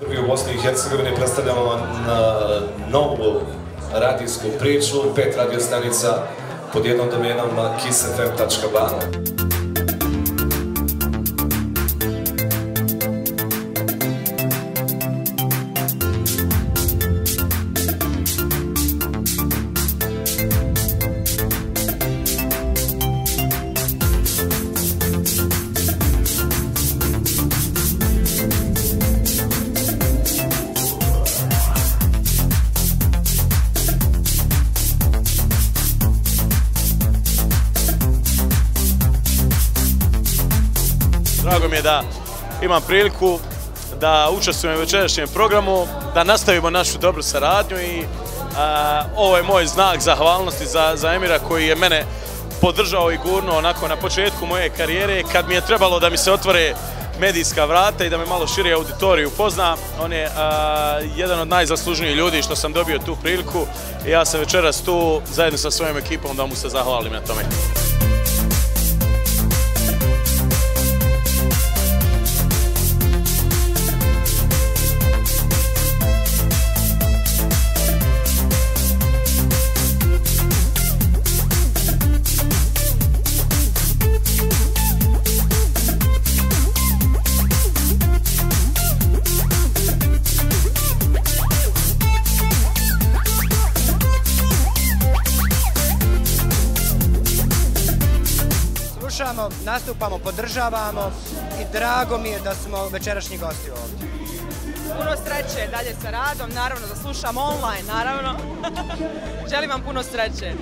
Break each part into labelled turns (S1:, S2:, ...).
S1: Prvi u Bosni i Hercegovini predstavljamo vam na novu radijsku priču, pet radiostanica pod jednom domenom kissfm.ba.
S2: Drago mi je da imam priliku da učestvujem u večerašnjem programu, da nastavimo našu dobru saradnju i a, ovo je moj znak zahvalnosti za, za Emira koji je mene podržao i gurnuo onako na početku moje karijere kad mi je trebalo da mi se otvore medijska vrata i da me malo šire auditoriju pozna. On je a, jedan od najzaslužnijih ljudi što sam dobio tu priliku i ja sam večeras tu zajedno sa svojom ekipom da mu se zahvalim na tome.
S3: Slušamo, nastupamo, podržavamo i drago mi je da smo večerašnji gosti ovdje.
S4: Puno sreće dalje sa radom, naravno da slušam online, naravno. Želim vam puno sreće.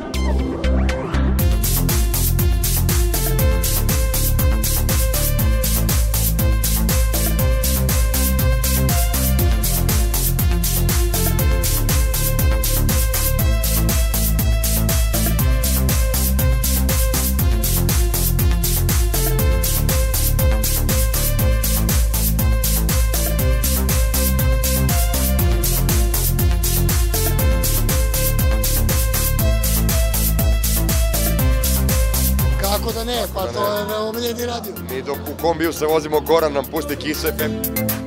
S5: Ne, pa to je omiljeni radio.
S6: Mi dok u kombiju se vozimo, Goran nam pusti Kiss FM.